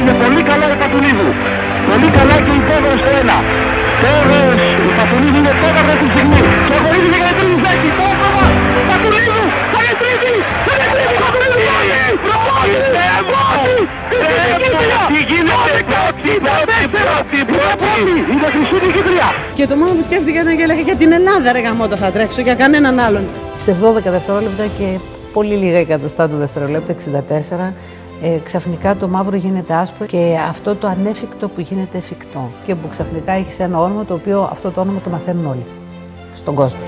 είναι πολύ καλά η Παπουλίδου. Πολύ καλά και η Πέδρος στο ένα. Πέδρος, η Παπουλίδου είναι πέδρος αυτή τη στιγμή. Και ο Γορίδης για τρίτη θέση. Το όνομα Παπουλίδου, θα είναι τρίτη. Θα είναι τρίτη Παπουλίδου. Τι γίνεται πρώτη, πρώτη, πρώτη, πρώτη. Είναι χρυσή νικητρία. Και το μόνο που σκέφτηκα ήταν και έλεγα για την Ελλάδα ρε γαμότο θα τρέξω, για κανέναν άλλον. Σε 12 δευτερόλεπτα και πολύ λίγα εκατοστά του δευτερολέπτα, 64, ε, ξαφνικά το μαύρο γίνεται άσπρο και αυτό το ανέφικτο που γίνεται εφικτό και που ξαφνικά έχει ένα όνομα το οποίο αυτό το όνομα το μαθαίνουν όλοι στον κόσμο.